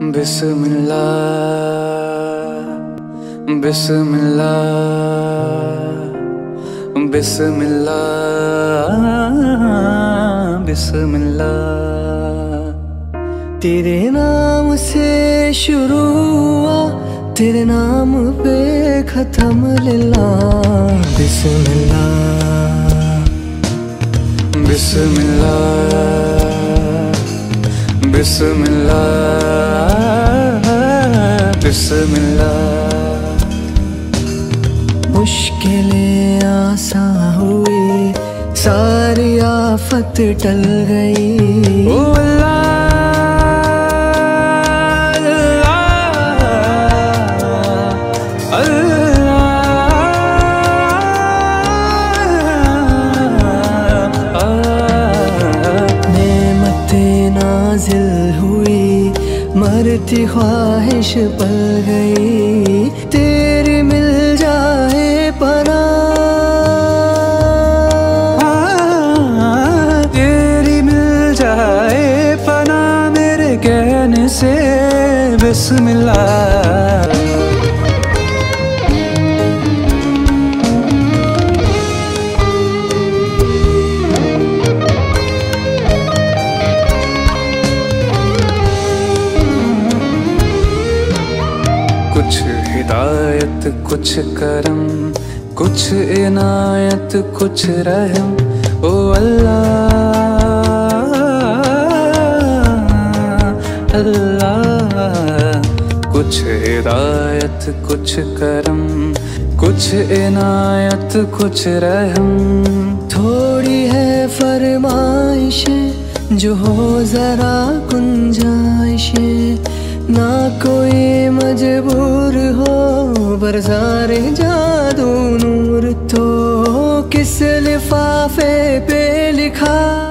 बिस्मिल्लाह बिस्मिल्लाह बिस्मिल्लाह बिस्मिल्लाह। तेरे नाम से शुरू हुआ, तेरे नाम पे खत्म लिला। बिस्मिल्लाह बिस्मिल्लाह बिस्मिल्लाह। बिस्मिल्लाह मुश्किलें आसान हुई सारी आफत टल गई। ओ अल्लाह मरती ख्वाहिश पल गई, तेरी मिल जाए पना तेरी मिल जाए पना मेरे कहने से बिस्मिल्लाह। हिदायत कुछ करम, कुछ इनायत, कुछ रहम। ओ अल्लाह अल्लाह। कुछ हिदायत, कुछ करम, कुछ इनायत, कुछ रहम। थोड़ी है फरमाइश, जो हो जरा गुंजाइश। ना कोई मजबूर हो बरसारे जादू नूर तो किस लिफाफे पे लिखा?